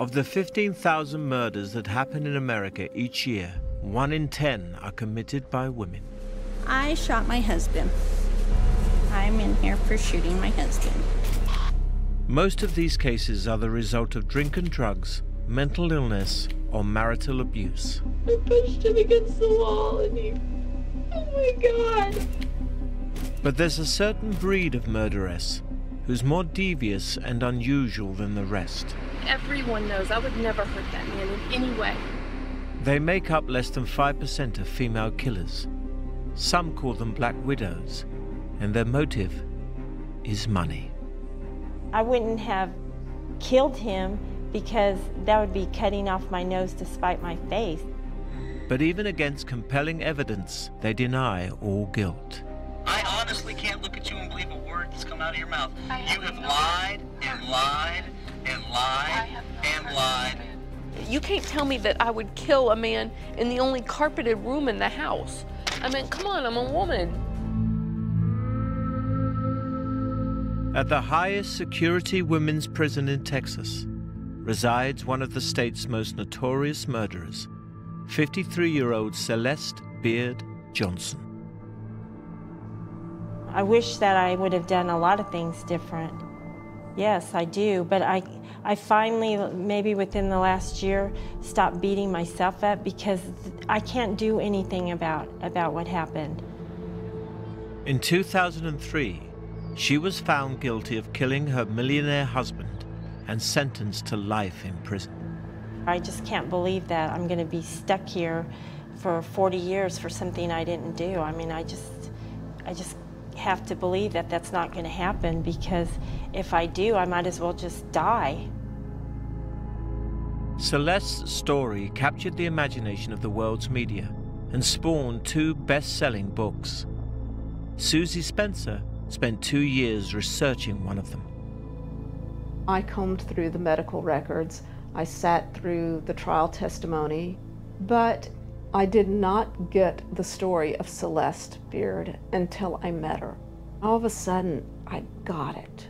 Of the 15,000 murders that happen in America each year, one in 10 are committed by women. I shot my husband. I'm in here for shooting my husband. Most of these cases are the result of drink and drugs, mental illness, or marital abuse. I pushed him against the wall and he. Oh my god! But there's a certain breed of murderess who's more devious and unusual than the rest. Everyone knows I would never hurt that man in any way. They make up less than 5% of female killers. Some call them black widows, and their motive is money. I wouldn't have killed him because that would be cutting off my nose to spite my face. But even against compelling evidence, they deny all guilt. I honestly can't look at you come out of your mouth. You have lied and lied and lied and lied. You can't tell me that I would kill a man in the only carpeted room in the house. I mean, come on, I'm a woman. At the highest security women's prison in Texas resides one of the state's most notorious murderers, 53 year old Celeste Beard Johnson. I wish that I would have done a lot of things different. Yes, I do, but I, I finally, maybe within the last year, stopped beating myself up because I can't do anything about, about what happened. In 2003, she was found guilty of killing her millionaire husband and sentenced to life in prison. I just can't believe that I'm going to be stuck here for 40 years for something I didn't do. I mean, I just, I just have to believe that that's not going to happen because if I do, I might as well just die. Celeste's story captured the imagination of the world's media and spawned two best selling books. Suzy Spencer spent two years researching one of them. I combed through the medical records, I sat through the trial testimony, but I did not get the story of Celeste Beard until I met her. All of a sudden, I got it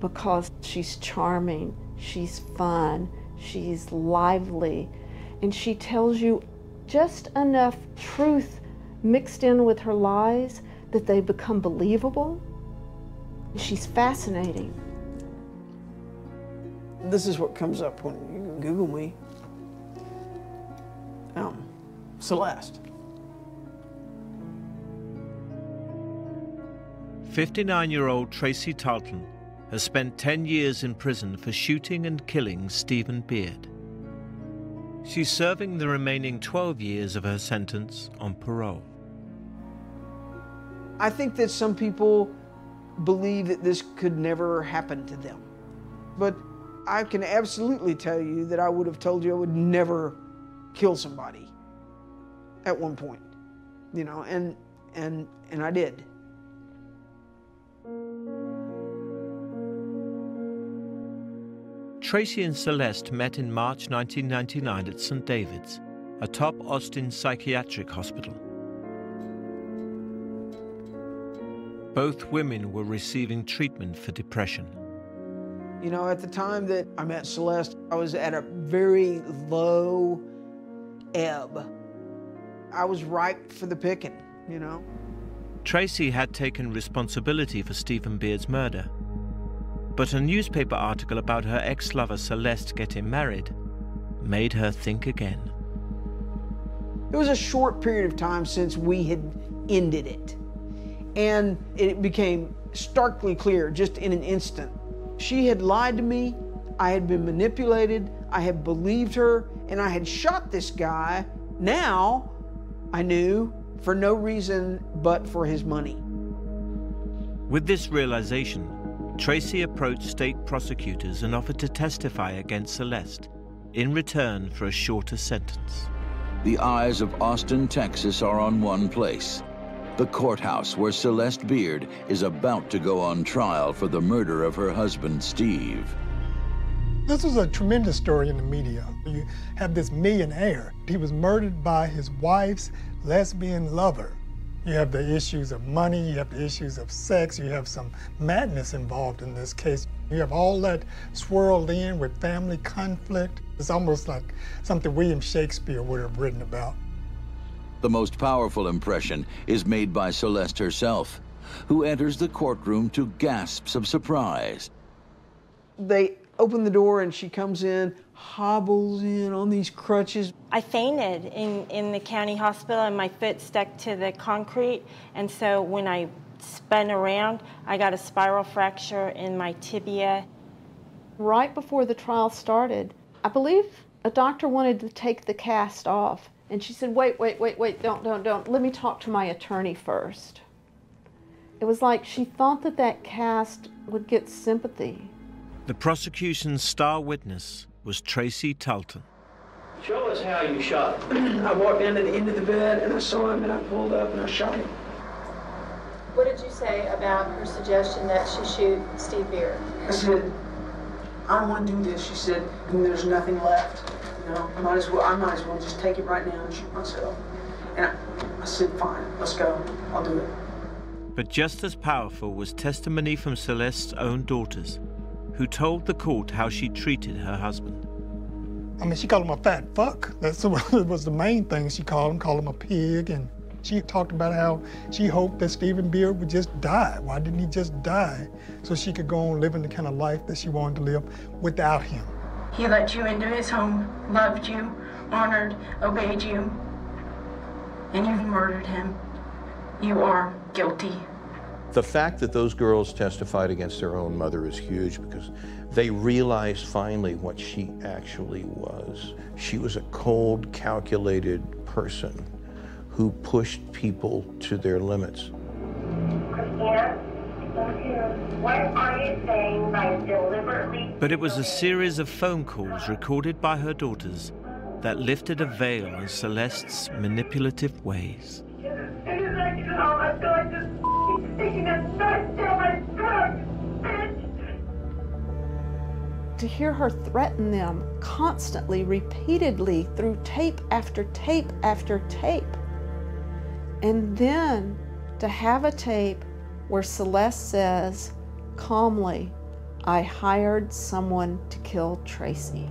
because she's charming, she's fun, she's lively, and she tells you just enough truth mixed in with her lies that they become believable. She's fascinating. This is what comes up when you Google me. Celeste. 59 year old Tracy Tarlton has spent 10 years in prison for shooting and killing Stephen Beard. She's serving the remaining 12 years of her sentence on parole. I think that some people believe that this could never happen to them. But I can absolutely tell you that I would have told you I would never kill somebody at one point. You know, and and and I did. Tracy and Celeste met in March 1999 at St. David's, a top Austin psychiatric hospital. Both women were receiving treatment for depression. You know, at the time that I met Celeste, I was at a very low ebb. I was ripe for the picking, you know. Tracy had taken responsibility for Stephen Beard's murder, but a newspaper article about her ex lover Celeste getting married made her think again. It was a short period of time since we had ended it. And it became starkly clear just in an instant. She had lied to me, I had been manipulated, I had believed her, and I had shot this guy. Now I knew for no reason but for his money. With this realization, Tracy approached state prosecutors and offered to testify against Celeste in return for a shorter sentence. The eyes of Austin, Texas are on one place the courthouse where Celeste Beard is about to go on trial for the murder of her husband, Steve. This was a tremendous story in the media. You have this millionaire. He was murdered by his wife's lesbian lover. You have the issues of money, you have the issues of sex, you have some madness involved in this case. You have all that swirled in with family conflict. It's almost like something William Shakespeare would have written about. The most powerful impression is made by Celeste herself, who enters the courtroom to gasps of surprise. They open the door and she comes in, hobbles in on these crutches. I fainted in, in the county hospital and my foot stuck to the concrete. And so when I spun around, I got a spiral fracture in my tibia. Right before the trial started, I believe a doctor wanted to take the cast off. And she said, wait, wait, wait, wait, don't, don't, don't. Let me talk to my attorney first. It was like she thought that that cast would get sympathy. The prosecution's star witness was Tracy Tarlton. Show us how you shot him. I walked down to the end of the bed and I saw him and I pulled up and I shot him. What did you say about her suggestion that she shoot Steve Beard? I said, I don't want to do this. She said, there's nothing left. You know, I might as well, I might as well just take it right now and shoot myself. And I, I said, fine, let's go. I'll do it. But just as powerful was testimony from Celeste's own daughters, who told the court how she treated her husband. I mean, she called him a fat fuck. That's what was the main thing she called him, called him a pig. And she talked about how she hoped that Stephen Beard would just die. Why didn't he just die? So she could go on living the kind of life that she wanted to live without him. He let you into his home, loved you, honored, obeyed you, and you murdered him. You are guilty. The fact that those girls testified against their own mother is huge because they realized finally what she actually was. She was a cold, calculated person who pushed people to their limits. But it was a series of phone calls recorded by her daughters that lifted a veil on Celeste's manipulative ways. To hear her threaten them constantly, repeatedly, through tape after tape after tape. And then to have a tape where Celeste says calmly, I hired someone to kill Tracy.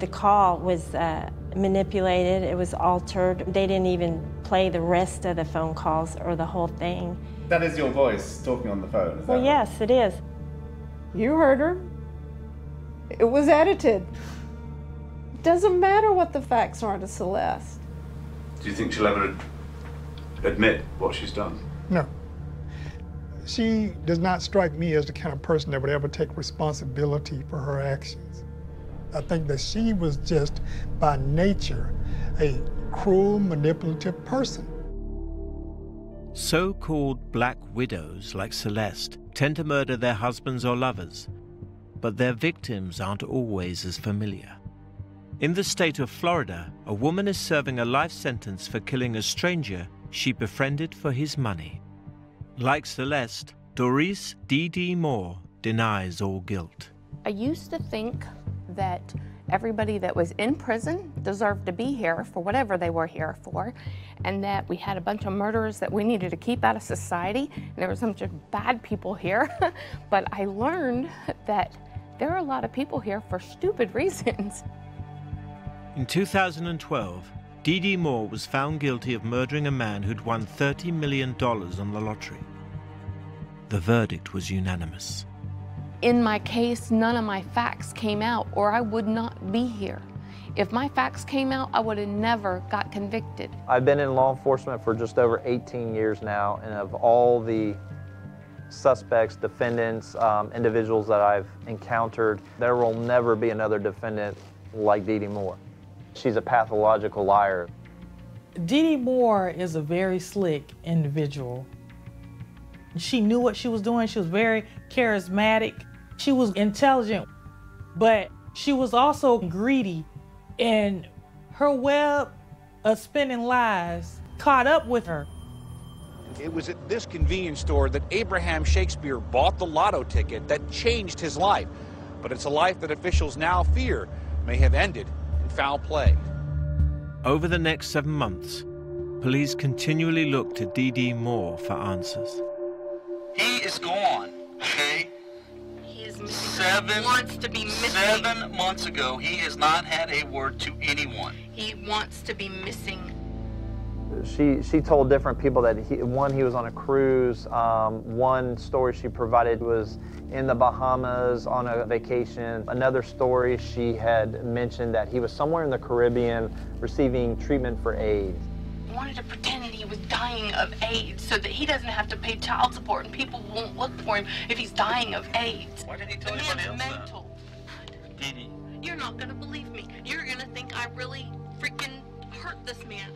The call was uh, manipulated, it was altered. They didn't even play the rest of the phone calls or the whole thing. That is your voice talking on the phone, is Well, yes, it is. You heard her. It was edited. Doesn't matter what the facts are to Celeste. Do you think she'll ever admit what she's done? No. She does not strike me as the kind of person that would ever take responsibility for her actions. I think that she was just by nature a cruel, manipulative person. So called black widows like Celeste tend to murder their husbands or lovers, but their victims aren't always as familiar. In the state of Florida, a woman is serving a life sentence for killing a stranger she befriended for his money. Like Celeste, Dorice D.D. Moore denies all guilt. I used to think that everybody that was in prison deserved to be here for whatever they were here for, and that we had a bunch of murderers that we needed to keep out of society, and there a bunch of bad people here. but I learned that there are a lot of people here for stupid reasons. In 2012, Dee Dee Moore was found guilty of murdering a man who'd won $30 million on the lottery. The verdict was unanimous. In my case, none of my facts came out, or I would not be here. If my facts came out, I would have never got convicted. I've been in law enforcement for just over 18 years now, and of all the suspects, defendants, um, individuals that I've encountered, there will never be another defendant like Dee Dee Moore. She's a pathological liar. Dee Dee Moore is a very slick individual. She knew what she was doing. She was very charismatic. She was intelligent, but she was also greedy. And her web of spinning lies caught up with her. It was at this convenience store that Abraham Shakespeare bought the lotto ticket that changed his life. but it's a life that officials now fear may have ended in foul play. Over the next seven months, police continually looked to Dee Dee Moore for answers. He is gone, okay? He is missing. Seven, wants to be missing. seven months ago, he has not had a word to anyone. He wants to be missing. She she told different people that he, one he was on a cruise. Um, one story she provided was in the Bahamas on a vacation. Another story she had mentioned that he was somewhere in the Caribbean receiving treatment for AIDS. He wanted to pretend that he was dying of AIDS so that he doesn't have to pay child support and people won't look for him if he's dying of AIDS. Why did he tell The anybody man's else that? mental. Dee Dee. You're not gonna believe me. You're gonna think I really freaking hurt this man.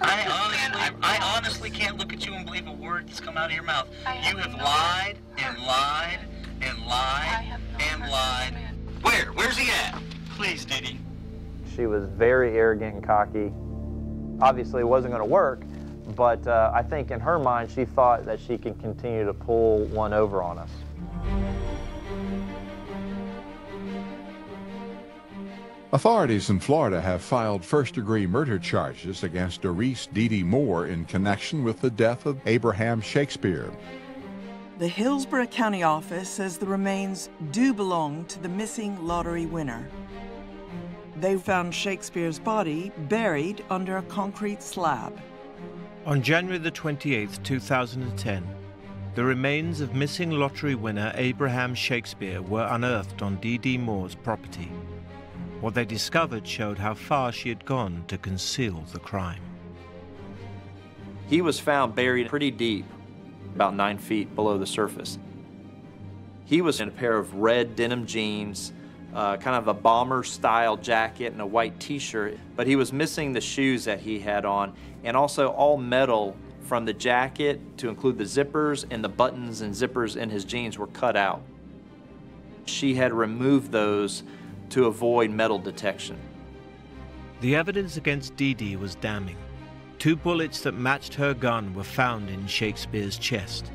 I honestly, I honestly can't look at you and believe a word that's come out of your mouth. You have lied and lied and lied and lied. Where? Where's he at? Please, Dee Dee. She was very arrogant and cocky. Obviously, it wasn't going to work, but uh, I think in her mind, she thought that she could continue to pull one over on us. Authorities in Florida have filed first-degree murder charges against Dorice Dee Dee Moore in connection with the death of Abraham Shakespeare. The Hillsborough County office says the remains do belong to the missing lottery winner. They found Shakespeare's body buried under a concrete slab. On January the 28th, 2010, the remains of missing lottery winner Abraham Shakespeare were unearthed on Dee Dee Moore's property. What they discovered showed how far she had gone to conceal the crime. He was found buried pretty deep, about nine feet below the surface. He was in a pair of red denim jeans, uh, kind of a bomber style jacket, and a white t shirt, but he was missing the shoes that he had on, and also all metal from the jacket to include the zippers and the buttons and zippers in his jeans were cut out. She had removed those to avoid metal detection. The evidence against Dee Dee was damning. Two bullets that matched her gun were found in Shakespeare's chest.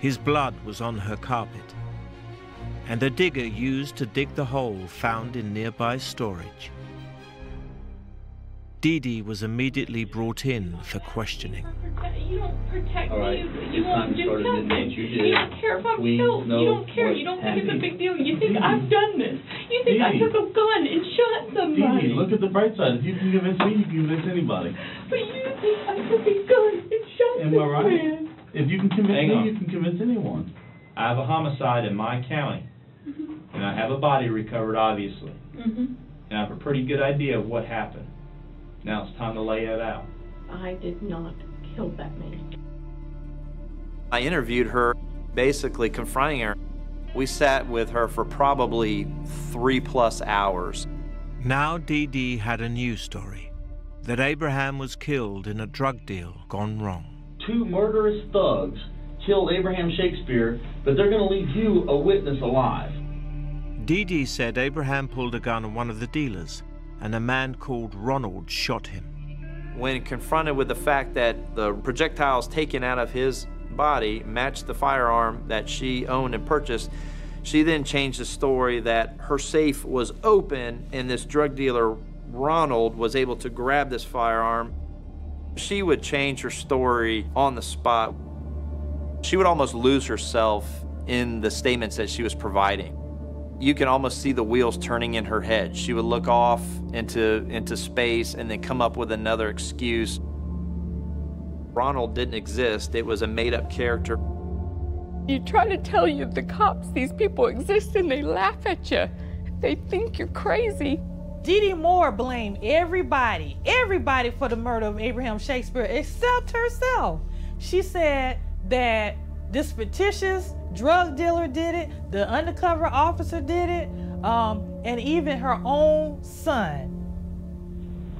His blood was on her carpet, and a digger used to dig the hole found in nearby storage. Dee Dee was immediately brought in for questioning. You don't protect All right, me. it's You time won't to just start tell me. you don't care if I'm We killed. know You don't care. You don't think it's a big deal. You think Dee I've done this. You think I Dee Dee. took a gun and shot somebody. Dee Dee, look at the bright side. If you can convince me, you can convince anybody. But you think I took a gun and shot Am this I right? man. If you can convince Hang me, on. you can convince anyone. I have a homicide in my county, and I have a body recovered, obviously, Mm-hmm. and I have a pretty good idea of what happened. Now it's time to lay it out. I did not kill that man. I interviewed her, basically confronting her. We sat with her for probably three plus hours. Now Dee Dee had a new story that Abraham was killed in a drug deal gone wrong. Two murderous thugs killed Abraham Shakespeare, but they're going to leave you a witness alive. Dee said Abraham pulled a gun on one of the dealers, and a man called Ronald shot him. When confronted with the fact that the projectiles taken out of his body matched the firearm that she owned and purchased, she then changed the story that her safe was open and this drug dealer, Ronald, was able to grab this firearm. She would change her story on the spot. She would almost lose herself in the statements that she was providing you can almost see the wheels turning in her head. She would look off into, into space and then come up with another excuse. Ronald didn't exist, it was a made up character. You try to tell you the cops these people exist and they laugh at you. They think you're crazy. Dee Dee Moore blamed everybody, everybody for the murder of Abraham Shakespeare except herself. She said that this fictitious drug dealer did it, the undercover officer did it, um, and even her own son.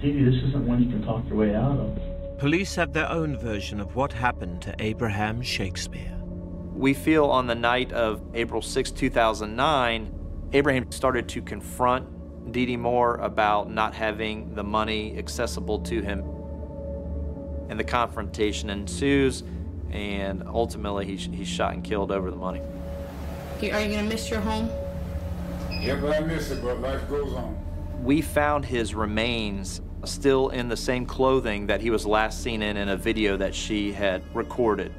Dee Dee, this isn't one you can talk your way out of. Police have their own version of what happened to Abraham Shakespeare. We feel on the night of April 6, 2009, Abraham started to confront Dee Dee Moore about not having the money accessible to him. And the confrontation ensues, and ultimately he's, he's shot and killed over the money. Are you gonna miss your home? Yeah, but I miss it, but life goes on. We found his remains still in the same clothing that he was last seen in in a video that she had recorded.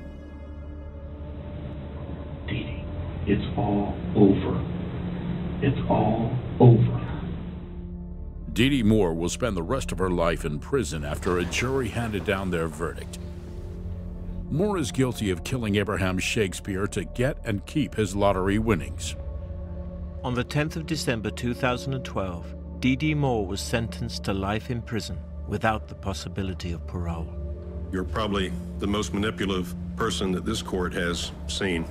Dee Dee, it's all over. It's all over. Dee Dee Moore will spend the rest of her life in prison after a jury handed down their verdict. Moore is guilty of killing Abraham Shakespeare to get and keep his lottery winnings. On the 10th of December 2012, Dee Dee Moore was sentenced to life in prison without the possibility of parole. You're probably the most manipulative person that this court has seen.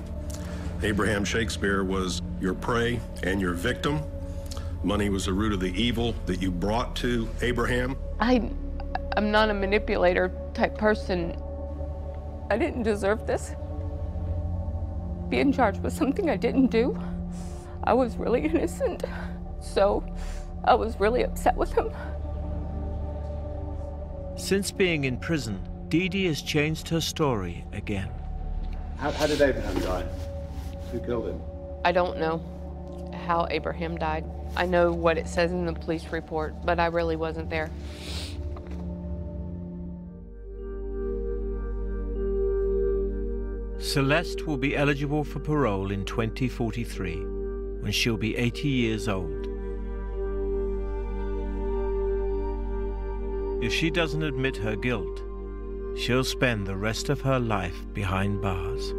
Abraham Shakespeare was your prey and your victim. Money was the root of the evil that you brought to Abraham. I, I'm not a manipulator type person. I didn't deserve this. Being charged with something I didn't do. I was really innocent. So I was really upset with him. Since being in prison, Dee Dee has changed her story again. How, how did Abraham die? Who killed him? I don't know how Abraham died. I know what it says in the police report, but I really wasn't there. Celeste will be eligible for parole in 2043, when she'll be 80 years old. If she doesn't admit her guilt, she'll spend the rest of her life behind bars.